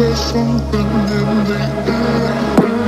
there's something in the air.